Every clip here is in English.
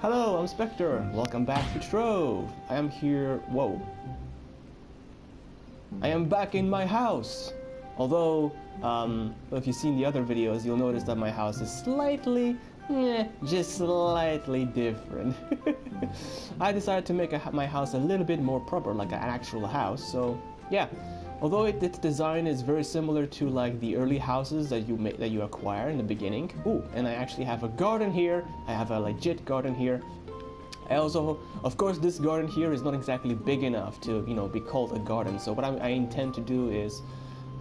Hello, I'm Spectre. Welcome back to Trove. I am here. Whoa. I am back in my house. Although, um, if you've seen the other videos, you'll notice that my house is slightly, eh, just slightly different. I decided to make a, my house a little bit more proper, like an actual house. So, yeah. Although it, its design is very similar to like the early houses that you make that you acquire in the beginning. Ooh, and I actually have a garden here. I have a legit garden here. I also, of course, this garden here is not exactly big enough to, you know, be called a garden. So what I, I intend to do is,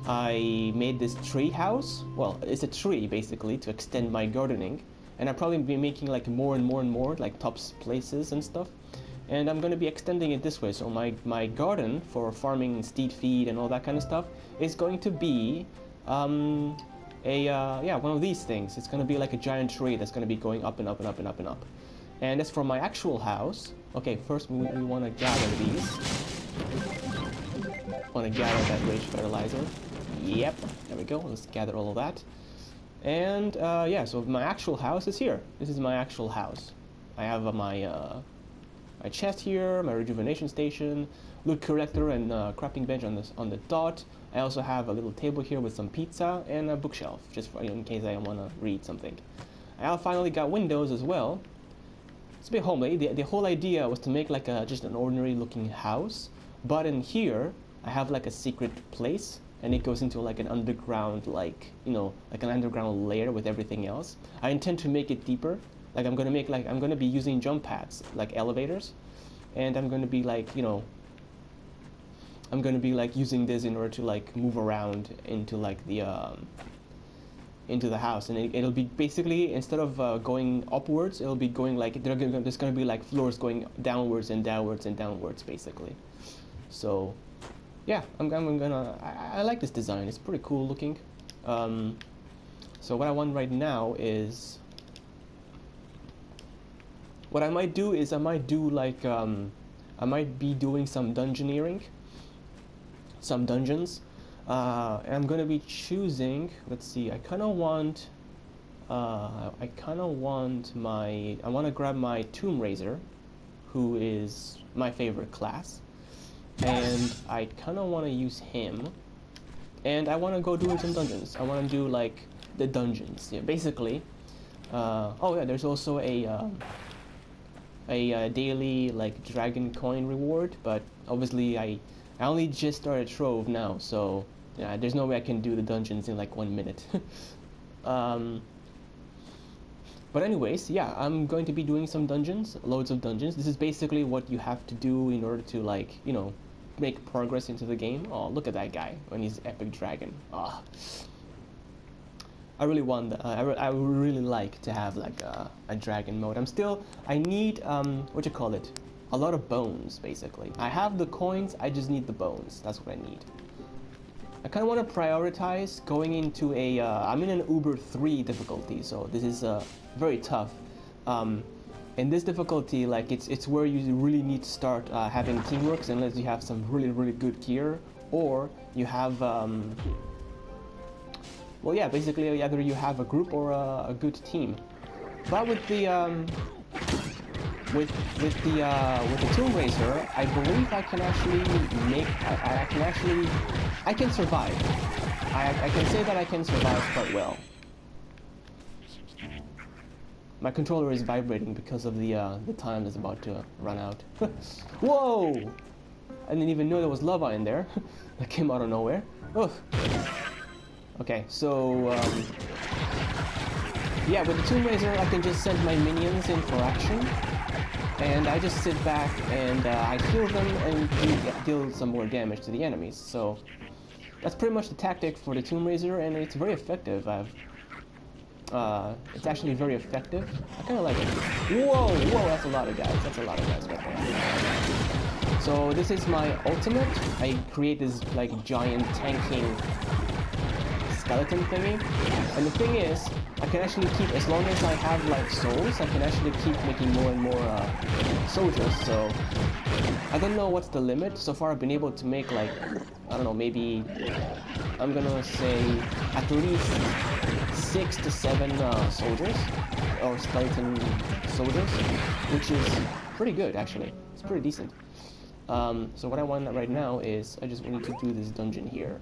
I made this tree house. Well, it's a tree basically to extend my gardening, and I'll probably be making like more and more and more like tops places and stuff and I'm going to be extending it this way. So my, my garden for farming steed feed and all that kind of stuff is going to be um, a uh, yeah one of these things. It's going to be like a giant tree that's going to be going up and up and up and up and up. And as for my actual house, okay, first we, we want to gather these. Want to gather that rage fertilizer. Yep, there we go. Let's gather all of that. And uh, yeah, so my actual house is here. This is my actual house. I have uh, my uh, my chest here, my rejuvenation station, loot collector and uh, crafting bench on the, on the dot. I also have a little table here with some pizza and a bookshelf, just for, in case I want to read something. I finally got windows as well. It's a bit homely. The, the whole idea was to make like a just an ordinary looking house, but in here I have like a secret place and it goes into like an underground like you know like an underground layer with everything else. I intend to make it deeper like I'm gonna make like I'm gonna be using jump pads like elevators, and I'm gonna be like you know. I'm gonna be like using this in order to like move around into like the um, into the house, and it, will be basically instead of uh, going upwards, it'll be going like there's gonna be like floors going downwards and downwards and downwards basically. So, yeah, I'm, I'm gonna I, I like this design. It's pretty cool looking. Um, so what I want right now is what I might do is I might do like um, I might be doing some dungeoneering, some dungeons. Uh, I'm gonna be choosing. Let's see. I kind of want. Uh, I kind of want my. I want to grab my Tomb Raiser, who is my favorite class, and I kind of want to use him. And I want to go doing some dungeons. I want to do like the dungeons. Yeah, basically. Uh, oh yeah, there's also a. A uh, daily like dragon coin reward, but obviously I I only just started Trove now, so yeah, there's no way I can do the dungeons in like one minute. um, but anyways, yeah, I'm going to be doing some dungeons, loads of dungeons. This is basically what you have to do in order to like, you know, make progress into the game. Oh, look at that guy when he's epic dragon. Ah. Oh. I really want, uh, I, re I would really like to have like a, a dragon mode. I'm still, I need, um, what you call it? A lot of bones, basically. I have the coins, I just need the bones. That's what I need. I kind of want to prioritize going into a, uh, I'm in an Uber 3 difficulty, so this is uh, very tough. Um, in this difficulty, like it's it's where you really need to start uh, having teamwork unless you have some really really good gear, or you have um, well, yeah, basically either you have a group or a, a good team. But with the um, with with the uh, with the Tomb Raiser, I believe I can actually make I, I can actually I can survive. I, I can say that I can survive quite well. My controller is vibrating because of the uh, the time is about to run out. Whoa! I didn't even know there was lava in there. that came out of nowhere. Ugh. Okay, so, um, yeah, with the Tomb Raiser, I can just send my minions in for action, and I just sit back and uh, I heal them and deal some more damage to the enemies. So, that's pretty much the tactic for the Tomb Raiser, and it's very effective. I've, uh, it's actually very effective. I kind of like it. Whoa, whoa, that's a lot of guys. That's a lot of guys right there. So this is my ultimate. I create this like giant tanking skeleton thingy. And the thing is, I can actually keep, as long as I have like souls, I can actually keep making more and more uh, soldiers, so I don't know what's the limit. So far I've been able to make like, I don't know, maybe, I'm gonna say at least six to seven uh, soldiers or skeleton soldiers, which is pretty good actually. It's pretty decent. Um, so what I want right now is I just need to do this dungeon here.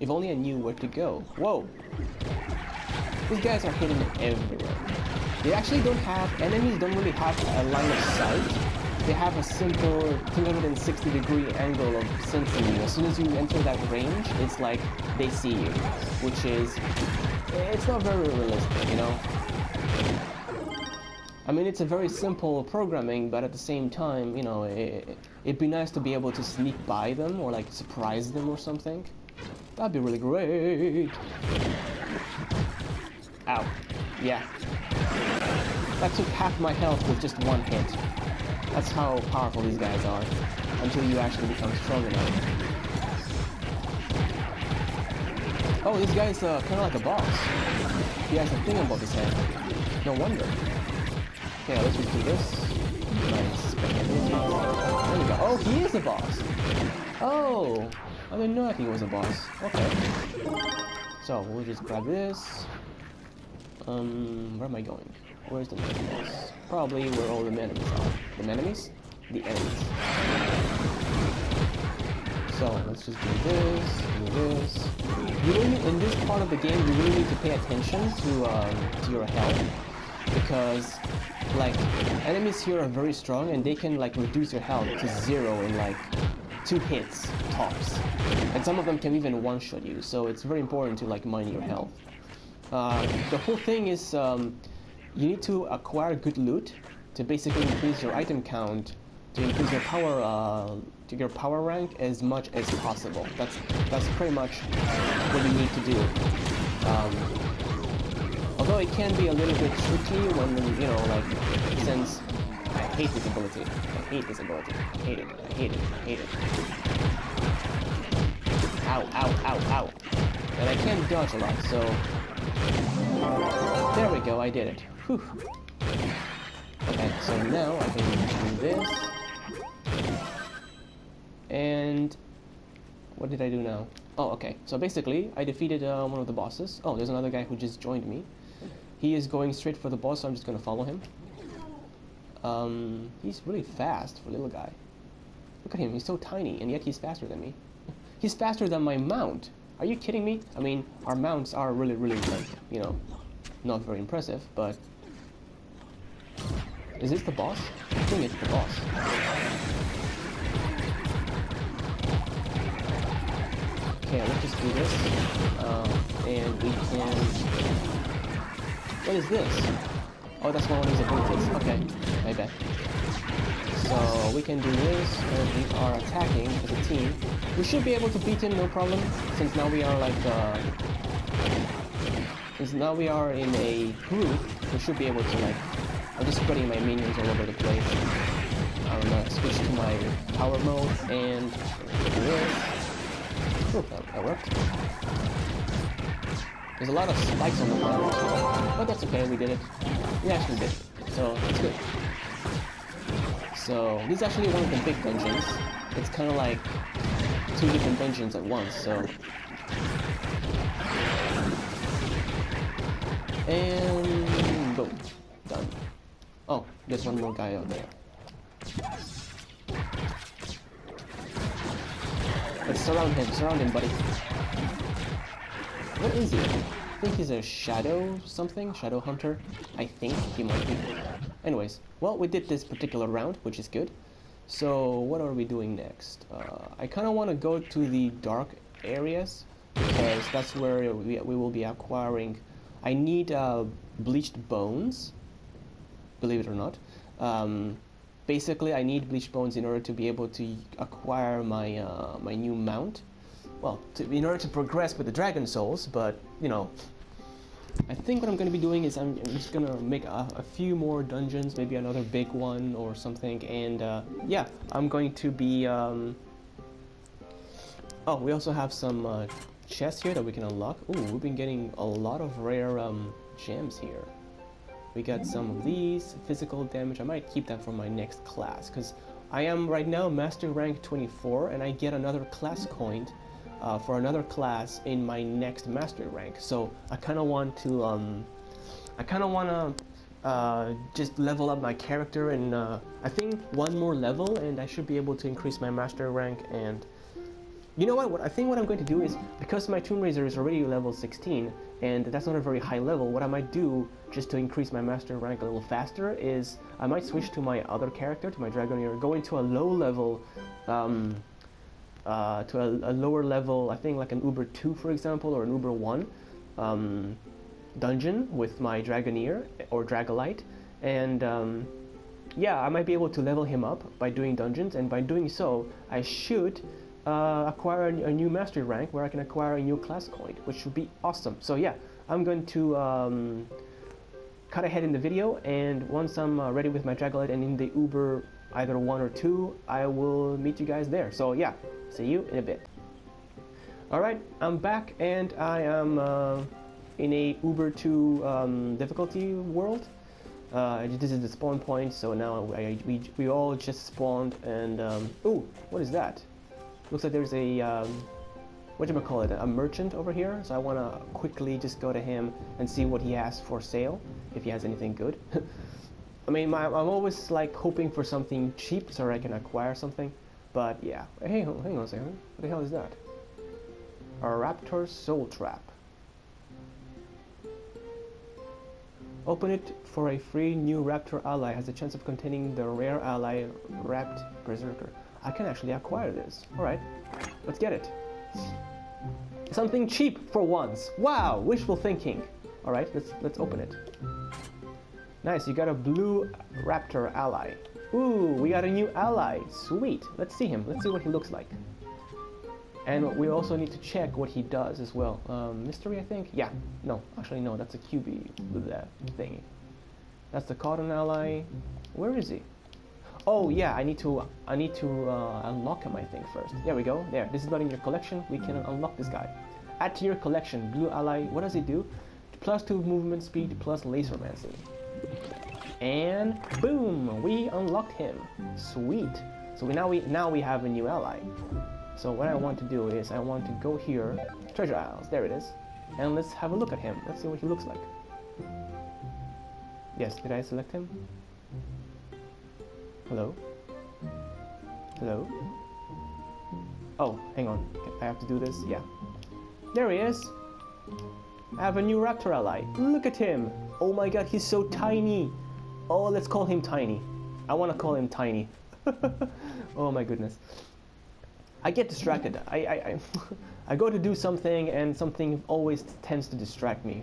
If only I knew where to go. Whoa! These guys are hitting everywhere. They actually don't have, enemies don't really have a line of sight. They have a simple 360 degree angle of sensing you. As soon as you enter that range, it's like they see you, which is, it's not very realistic, you know? I mean, it's a very simple programming, but at the same time, you know, it, it'd be nice to be able to sneak by them or like surprise them or something. That'd be really great. Ow. Yeah. That took half my health with just one hit. That's how powerful these guys are. Until you actually become strong enough. Oh, this guy's uh, kind of like a boss. He has a thing above his head. No wonder. Okay, let's just do this. Nice. There we go. Oh, he is a boss. Oh, I didn't know he was a boss. Okay. So we'll just grab this. Um, where am I going? Where's the boss? Probably where all the enemies are. The enemies? The enemies. So let's just do this, do this. You really, in this part of the game, you really need to pay attention to um, to your health because like enemies here are very strong and they can like reduce your health to zero in like two hits tops. And some of them can even one-shot you so it's very important to like mine your health. Uh, the whole thing is um, you need to acquire good loot to basically increase your item count to increase your power uh, to your power rank as much as possible. That's that's pretty much what you need to do. Um, Although it can be a little bit tricky when, you know, like, since I hate this ability. I hate this ability. I hate it. I hate it. I hate it. Ow, ow, ow, ow. And I can dodge a lot, so... There we go, I did it. Whew. Okay, so now I can do this. And... What did I do now? Oh, okay. So basically, I defeated uh, one of the bosses. Oh, there's another guy who just joined me. He is going straight for the boss, so I'm just going to follow him. Um, he's really fast for a little guy. Look at him, he's so tiny, and yet he's faster than me. He's faster than my mount. Are you kidding me? I mean, our mounts are really, really, like, you know, not very impressive, but... Is this the boss? I think it's the boss. Okay, let's just do this. Um, and we can what is this? Oh, that's one of these abilities. Okay, my bad. So we can do this, and we are attacking as a team. We should be able to beat him, no problem, since now we are like, uh... Since now we are in a group, we should be able to like... I'm just putting my minions all over the place. I'm gonna switch to my power mode, and... Oh, that worked. There's a lot of spikes on the ground, but oh, that's okay, we did it. We actually did it, so it's good. So, this is actually one of the big dungeons. It's kind of like two different dungeons at once, so... And... boom. Done. Oh, there's one more guy out there. Let's surround him, surround him, buddy. What is he? I think he's a shadow something? Shadow hunter? I think he might be. Anyways, well, we did this particular round, which is good. So, what are we doing next? Uh, I kind of want to go to the dark areas, because that's where we, we will be acquiring... I need uh, bleached bones, believe it or not. Um, basically, I need bleached bones in order to be able to acquire my, uh, my new mount well, to, in order to progress with the Dragon Souls, but, you know, I think what I'm going to be doing is I'm, I'm just going to make a, a, few more dungeons, maybe another big one or something, and, uh, yeah, I'm going to be, um... Oh, we also have some, uh, chests here that we can unlock. Ooh, we've been getting a lot of rare, um, gems here. We got some of these, physical damage, I might keep that for my next class, because I am right now Master Rank 24, and I get another class coin uh, for another class in my next master rank. So I kind of want to, um, I kind of want to uh, just level up my character and uh, I think one more level and I should be able to increase my master rank and you know what, what I think what I'm going to do is because my Tomb Raiser is already level 16 and that's not a very high level what I might do just to increase my master rank a little faster is I might switch to my other character to my Dragoneer go into a low level um, uh, to a, a, lower level, I think like an Uber 2 for example, or an Uber 1 um, dungeon with my Dragoneer or Dracolyte, and um, yeah, I might be able to level him up by doing dungeons, and by doing so, I should uh, acquire a, a, new mastery rank where I can acquire a new class coin, which would be awesome. So yeah, I'm going to um, cut ahead in the video, and once I'm uh, ready with my Dracolyte and in the Uber either one or two, I will meet you guys there. So yeah, see you in a bit. Alright, I'm back and I am uh, in a Uber 2 um, difficulty world. Uh, this is the spawn point, so now I, we, we all just spawned and... Um, ooh, what is that? Looks like there's a... Um, what do you call it? A merchant over here. So I want to quickly just go to him and see what he has for sale, if he has anything good. I mean, my, I'm always like hoping for something cheap so I can acquire something. But yeah, hey, hang on a second. What the hell is that? A raptor soul trap. Open it for a free new raptor ally. Has a chance of containing the rare ally Rapt Berserker. I can actually acquire this. Alright, let's get it. Something cheap for once. Wow, wishful thinking. Alright, let's let's open it. Nice, you got a blue raptor ally. Ooh, we got a new ally. Sweet. Let's see him. Let's see what he looks like. And we also need to check what he does as well. Um, mystery, I think? Yeah. No, actually no, that's a QB that thingy. That's the cotton ally. Where is he? Oh yeah, I need to I need to uh, unlock him I think first. There we go. There. This is not in your collection. We can unlock this guy. Add to your collection. Blue ally. What does he do? Plus two movement speed plus laser mancing. And boom, we unlocked him. Sweet. So now we now we have a new ally. So what I want to do is I want to go here, treasure isles, there it is. And let's have a look at him. Let's see what he looks like. Yes, did I select him? Hello? Hello? Oh, hang on. I have to do this? Yeah. There he is! I have a new raptor ally. Look at him! Oh my god, he's so tiny! Oh, let's call him Tiny. I want to call him Tiny. oh my goodness. I get distracted. I, I, I, I, go to do something and something always tends to distract me.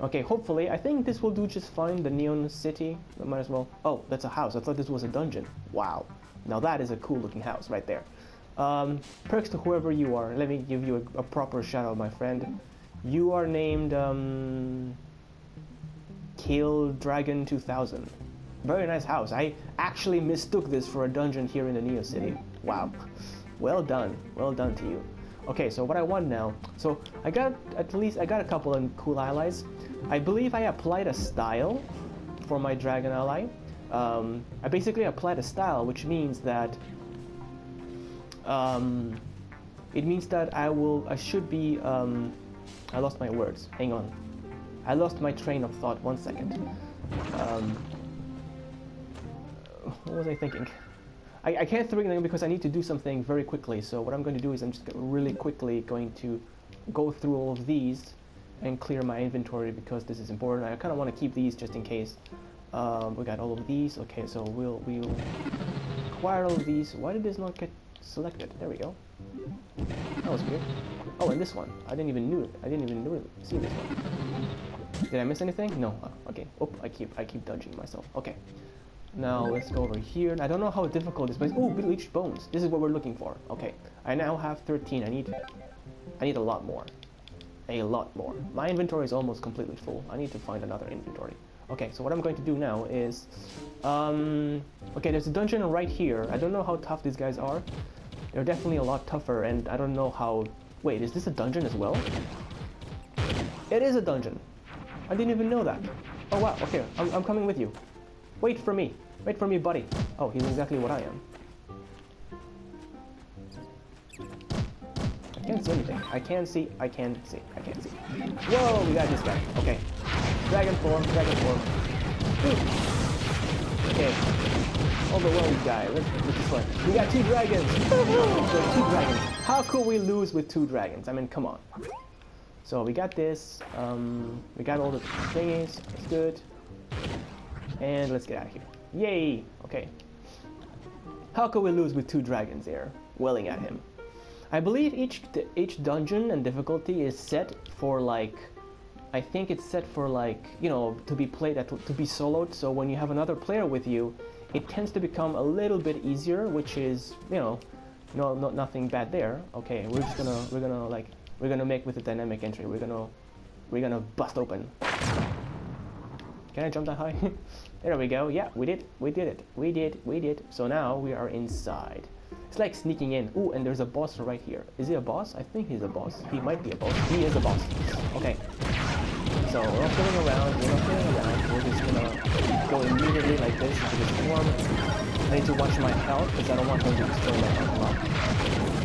Okay, hopefully, I think this will do just fine, the Neon City. I might as well... Oh, that's a house. I thought this was a dungeon. Wow. Now that is a cool looking house right there. Um, perks to whoever you are. Let me give you a, a proper shout out, my friend. You are named, um... Kill Dragon 2000. Very nice house. I actually mistook this for a dungeon here in the Neo City. Wow. Well done. Well done to you. Okay, so what I want now, so I got at least, I got a couple of cool allies. I believe I applied a style for my dragon ally. Um, I basically applied a style, which means that, um, it means that I will, I should be, um, I lost my words. Hang on. I lost my train of thought. One second. Um, what was I thinking? I, I can't think anything because I need to do something very quickly. So what I'm going to do is I'm just really quickly going to go through all of these and clear my inventory because this is important. I kind of want to keep these just in case. Um, we got all of these. Okay, so we'll we'll acquire all of these. Why did this not get selected? There we go. That was weird. Oh, and this one. I didn't even knew it. I didn't even it. see this one. Did I miss anything? No. Oh, okay. Oh, I keep I keep dodging myself. Okay. Now let's go over here. I don't know how difficult this is, but oh, bleached bones. This is what we're looking for. Okay. I now have 13. I need I need a lot more. A lot more. My inventory is almost completely full. I need to find another inventory. Okay, so what I'm going to do now is, um, okay, there's a dungeon right here. I don't know how tough these guys are. They're definitely a lot tougher, and I don't know how. Wait, is this a dungeon as well? It is a dungeon. I didn't even know that. Oh wow, okay, I'm, I'm coming with you. Wait for me. Wait for me, buddy. Oh, he's exactly what I am. I can't see anything. I can't see. I can't see. I can't see. Whoa, we got this guy. Okay. Dragon form. Dragon form. Okay. Overwhelmed guy. Let's this one. We got two dragons. two dragons. How could we lose with two dragons? I mean, come on. So we got this. Um, we got all the thingies. That's good. And let's get out of here. Yay! Okay. How could we lose with two dragons there, welling at him? I believe each each dungeon and difficulty is set for like, I think it's set for like, you know, to be played at to be soloed. So when you have another player with you, it tends to become a little bit easier, which is, you know, no, no nothing bad there. Okay, we're just gonna we're gonna like we're gonna make with a dynamic entry. We're gonna we're gonna bust open. Can I jump that high? there we go. Yeah, we did. We did it. We did. We did. So now we are inside. It's like sneaking in. Ooh, and there's a boss right here. Is he a boss? I think he's a boss. He might be a boss. He is a boss. Okay. So we're not fooling around. We're not fooling around. We're just gonna go immediately like this into this form. I need to watch my health because I don't want him to destroy my health.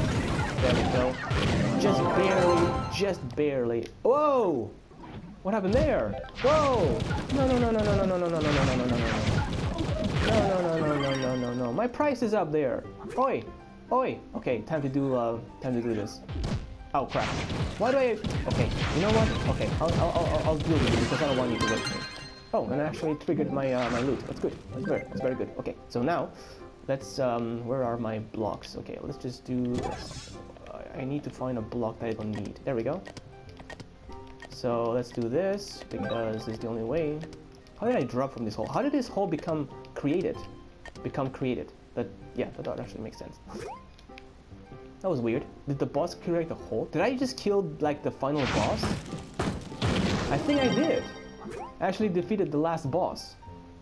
There we go. Just barely. Just barely. Whoa! What happened there? Whoa! No, no, no, no, no, no, no, no, no, no, no, no, no, no, no. No, no, no, no, no, no, no, no. My price is up there. Oi! Oi! Okay, time to do, uh, time to do this. Oh, crap. Why do I... Okay, you know what? Okay, I'll, I'll, I'll, I'll deal with you because I don't want you to wait me. Oh, and I actually triggered my, uh, my loot. That's good. That's very, that's very good. Okay, so now, let's, um, where are my blocks? Okay, let's just do... I need to find a block that I don't need. There we go. So let's do this because it's the only way. How did I drop from this hole? How did this hole become created? Become created. That yeah, that, that actually makes sense. That was weird. Did the boss create the hole? Did I just kill like the final boss? I think I did. I actually defeated the last boss.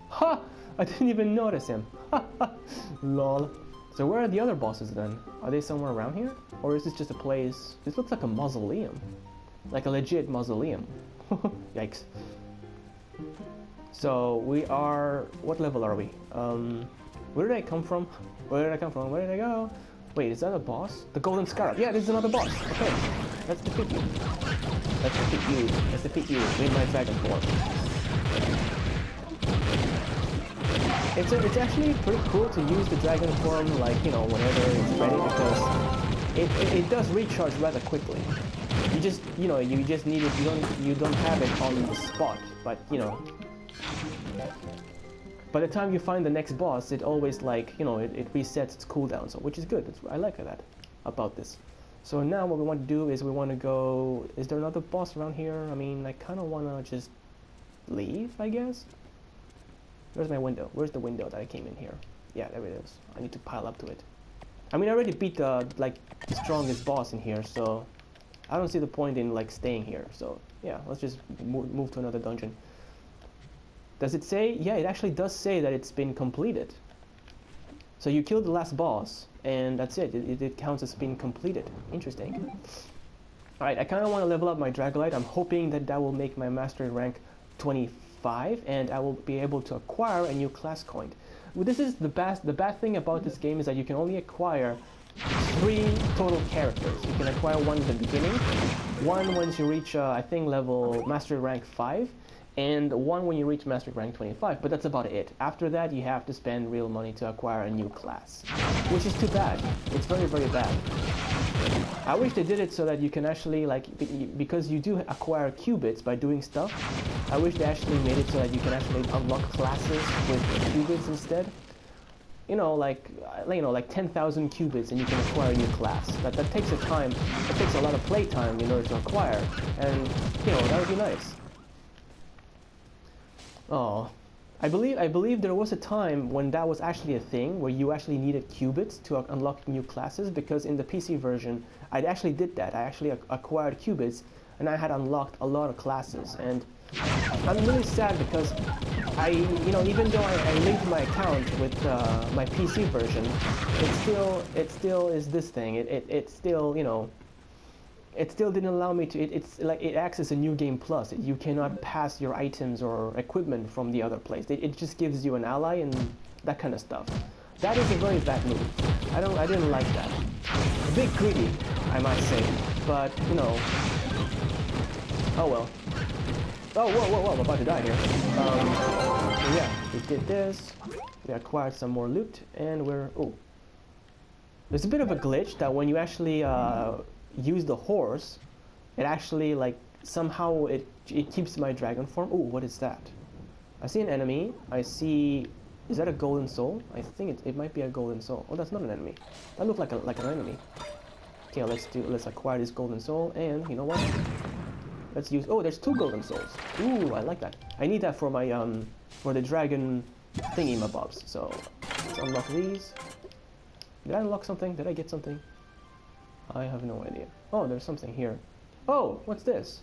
Ha! I didn't even notice him. Lol. So where are the other bosses then? Are they somewhere around here? Or is this just a place? This looks like a mausoleum. Like a legit mausoleum. Yikes. So we are... What level are we? Um, where did I come from? Where did I come from? Where did I go? Wait, is that a boss? The Golden Scarab. Yeah, this is another boss. Okay, let's defeat you. Let's defeat you. Let's defeat you in my dragon form. It's, it's actually pretty cool to use the dragon form, like, you know, whenever it's ready, because it, it, it does recharge rather quickly. You just you know you just need it you don't you don't have it on the spot but you know. By the time you find the next boss it always like you know it, it resets its cooldown so which is good. It's, I like that about this. So now what we want to do is we want to go is there another boss around here? I mean I kind of want to just leave I guess where's my window where's the window that I came in here yeah there it is I need to pile up to it I mean I already beat the like the strongest boss in here so I don't see the point in like staying here. So yeah, let's just move, move to another dungeon. Does it say? Yeah, it actually does say that it's been completed. So you killed the last boss, and that's it. It, it counts as being completed. Interesting. Alright, I kind of want to level up my Dracolyte. I'm hoping that that will make my mastery rank 25, and I will be able to acquire a new class coin. This is the best. The bad thing about this game is that you can only acquire three total characters. You can acquire one in the beginning, one once you reach, uh, I think, level Mastery rank 5, and one when you reach Mastery rank 25, but that's about it. After that, you have to spend real money to acquire a new class, which is too bad. It's very, very bad. I wish they did it so that you can actually, like, because you do acquire cubits by doing stuff, I wish they actually made it so that you can actually unlock classes with cubits instead you know, like, uh, you know, like 10,000 cubits and you can acquire a new class. That, that takes a time, it takes a lot of play time in order to acquire, and, you know, that would be nice. Oh, I believe, I believe there was a time when that was actually a thing, where you actually needed cubits to unlock new classes, because in the PC version, I actually did that. I actually acquired cubits, and I had unlocked a lot of classes, and I'm really sad because I, you know, even though I, I linked my account with uh, my PC version, it still, it still is this thing. It, it, it still, you know, it still didn't allow me to. It, it's like it acts as a new game plus. You cannot pass your items or equipment from the other place. It, it just gives you an ally and that kind of stuff. That is a very bad move. I don't. I didn't like that. A bit greedy, I might say. but you know. Oh well. Oh, whoa, whoa, whoa, I'm about to die here. Um, yeah, we did this. We acquired some more loot, and we're... Oh. There's a bit of a glitch that when you actually uh, use the horse, it actually, like, somehow it, it keeps my dragon form. Oh, what is that? I see an enemy. I see... Is that a golden soul? I think it, it might be a golden soul. Oh, that's not an enemy. That looked like a, like an enemy. Okay, let's do let's acquire this golden soul, and you know what? Let's use. Oh, there's two golden souls. Ooh, I like that. I need that for my um for the dragon thingy mabobs. So let's unlock these. Did I unlock something? Did I get something? I have no idea. Oh, there's something here. Oh, what's this?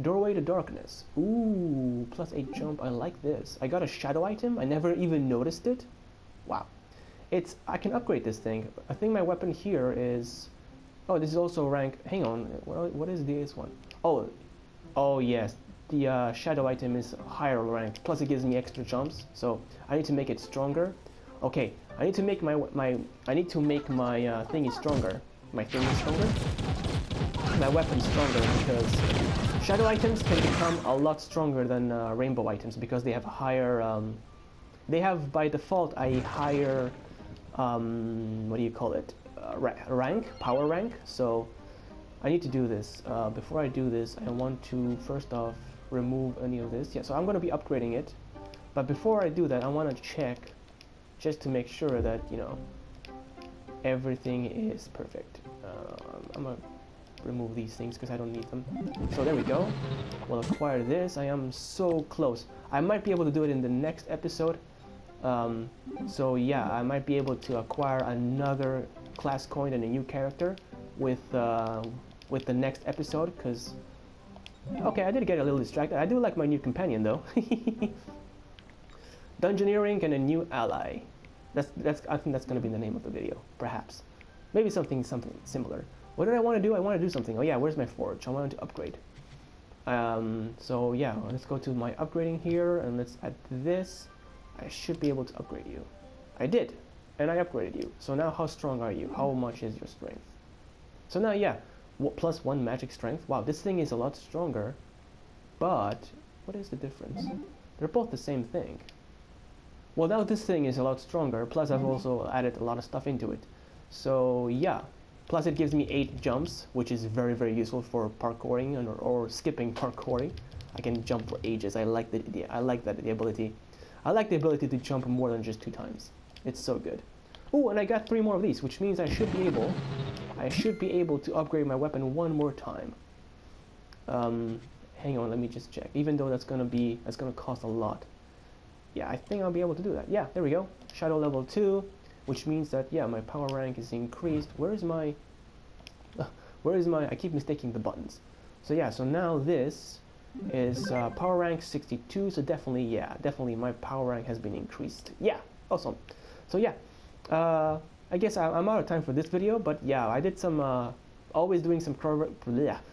Doorway to Darkness. Ooh, plus 8 jump. I like this. I got a shadow item. I never even noticed it. Wow. It's... I can upgrade this thing. I think my weapon here is... Oh, this is also rank... Hang on. What, is this one? Oh, Oh yes, the uh, shadow item is higher rank, plus it gives me extra jumps, so I need to make it stronger. Okay, I need to make my my I need to make my uh, thingy stronger. My thing is stronger. My weapon stronger because shadow items can become a lot stronger than uh, rainbow items because they have a higher. Um, they have by default a higher. Um, what do you call it? Uh, rank, power rank. So I need to do this. Uh, before I do this, I want to first off remove any of this. Yeah, so I'm going to be upgrading it. But before I do that, I want to check just to make sure that, you know, everything is perfect. Uh, I'm to remove these things because I don't need them. So there we go. We'll acquire this. I am so close. I might be able to do it in the next episode. Um, so yeah, I might be able to acquire another class coin and a new character with uh, with the next episode because okay I did get a little distracted I do like my new companion though Dungeoneering and a new ally that's that's I think that's gonna be the name of the video perhaps. Maybe something something similar. What did I want to do? I want to do something. Oh yeah where's my forge? I want to upgrade. Um, so yeah let's go to my upgrading here and let's add this. I should be able to upgrade you. I did and I upgraded you. So now how strong are you? How much is your strength? So now yeah plus one magic strength. Wow, this thing is a lot stronger. But, what is the difference? They're both the same thing. Well, now this thing is a lot stronger, plus I've also added a lot of stuff into it. So, yeah. Plus it gives me 8 jumps, which is very, very useful for parkouring or, or skipping parkouring. I can jump for ages. I like the, the I like that the ability. I like the ability to jump more than just two times. It's so good. Oh, and I got three more of these, which means I should be able, I should be able to upgrade my weapon one more time. Um, hang on, let me just check. Even though that's gonna be, that's gonna cost a lot. Yeah, I think I'll be able to do that. Yeah, there we go. Shadow level two, which means that yeah, my power rank is increased. Where is my, uh, where is my? I keep mistaking the buttons. So yeah, so now this is uh, power rank 62. So definitely, yeah, definitely my power rank has been increased. Yeah, awesome. So yeah uh, I guess I, am out of time for this video, but yeah, I did some, uh, always doing some,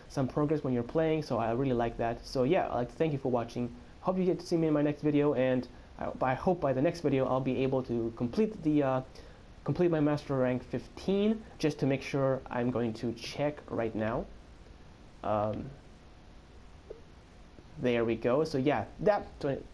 some progress when you're playing, so I really like that. So yeah, I'd like to thank you for watching. Hope you get to see me in my next video, and I, I hope by the next video I'll be able to complete the, uh, complete my master rank 15, just to make sure I'm going to check right now. Um, there we go. So yeah, that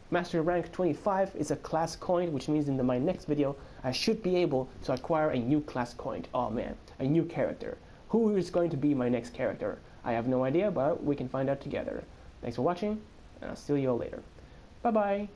master rank 25 is a class coin, which means in the, my next video, I should be able to acquire a new class coin. Oh man, a new character. Who is going to be my next character? I have no idea, but we can find out together. Thanks for watching, and I'll see you all later. Bye-bye.